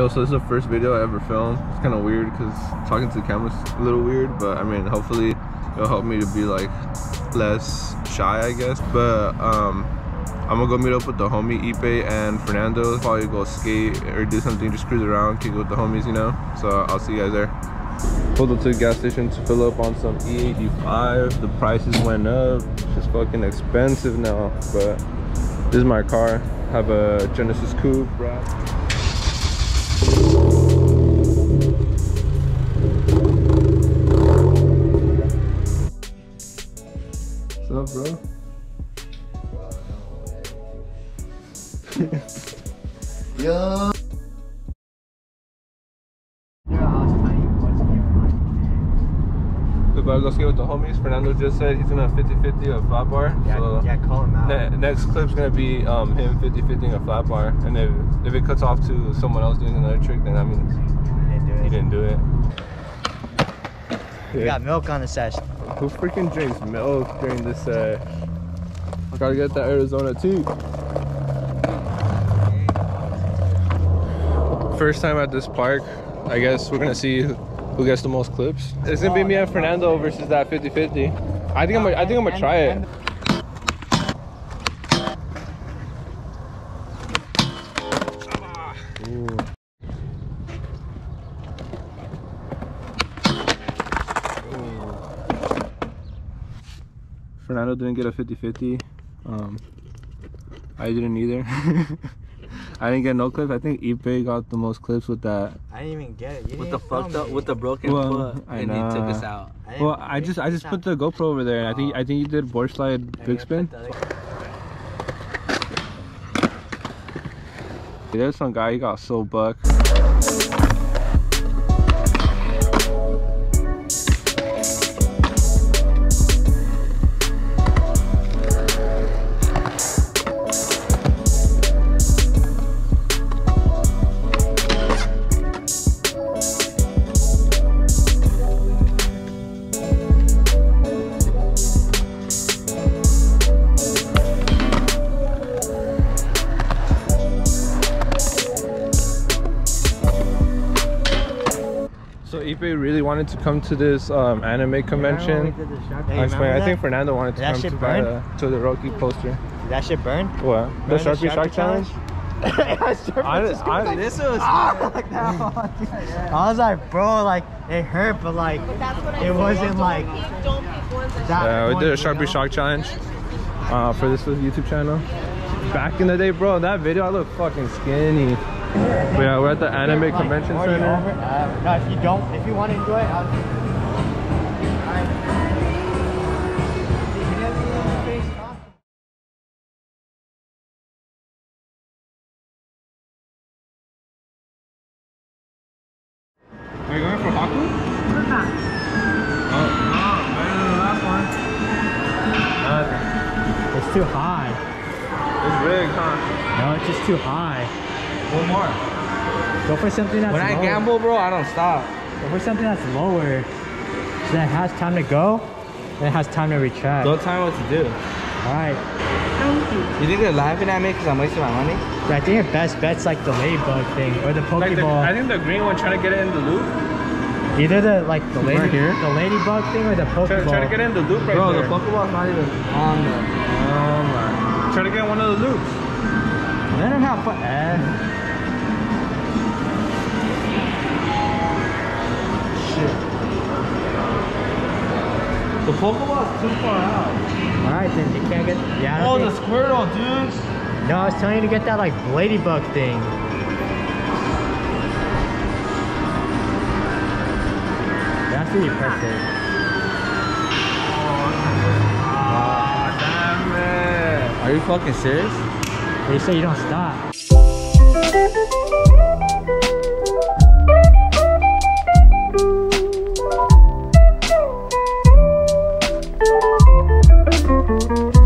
Yo, so this is the first video I ever filmed. It's kind of weird because talking to the camera's a little weird, but I mean, hopefully it'll help me to be like less shy, I guess. But um, I'm gonna go meet up with the homie Ippei and Fernando. Probably go skate or do something, just cruise around, kick it with the homies, you know? So I'll see you guys there. Pulled up to the gas station to fill up on some E85. The prices went up. It's just fucking expensive now, but this is my car. have a Genesis Coupe. Yo. We're about to go skate with the homies. Fernando just said he's gonna 50-50 a flat bar. Yeah, so yeah, call him out. ne next clip's gonna be um, him 50-50 a flat bar. And if, if it cuts off to someone else doing another trick, then that means He didn't do it. he didn't do it. We got milk on the session. Who freaking drinks milk during this set? Gotta get that Arizona tea. First time at this park. I guess we're gonna see who, gets the most clips. It's gonna be me and Fernando versus that 50-50. I think I'm gonna, I think I'm gonna try it. Fernando didn't get a 50-50. Um, I didn't either. I didn't get no clips. I think Ippei got the most clips with that. I didn't even get it. You With the fucked up, with the broken Well, foot, I and he took us out. I Well, I just I just put the GoPro over there, and I think I think you did board slide big spin. There's some guy he got so buck. Ippei really wanted to come to this um, anime convention. Hey, I, explained, I think Fernando wanted to That come to buy burn? the, to the Rocky poster. that? That shit burned? What? The Remember Sharpie Shock Challenge? I, I, this was like that. I was like, bro, like it hurt, but like it wasn't like Don't that. Yeah, we one did a was Sharpie real. Shock challenge uh, for this YouTube channel. Back in the day, bro, that video I look fucking skinny. But yeah, we're at the anime Like, convention already center. Uh, no, if you don't, if you want to enjoy it, I'll. Are you going for Haku? Oh, no, better than the last one. Nothing. It's too high. It's rigged, huh? No, it's just too high. One more. Go for something that's When I lower. gamble, bro, I don't stop. Go for something that's lower, so that it has time to go, and it has time to retract. Don't tell me what to do. All right. You think they're laughing at me because I'm wasting my money? So I think your best bet's like the ladybug thing or the Like the, pokeball. I think the green one trying to get it in the loop. Either the like the lady, Right here? the ladybug thing or the pokeball. try to get in the loop right Bro, there. the Pokeball's not even on the... Oh my. Try to get one of the loops. Let him have fun. Eh. The Pokeball's too far out. All right, then you can't get. Yeah. Oh, don't the think- Squirtle, dude. No, I was telling you to get that like ladybug thing. That's really perfect. Ah, damn it. Are you fucking serious? They say you don't stop. Música